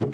you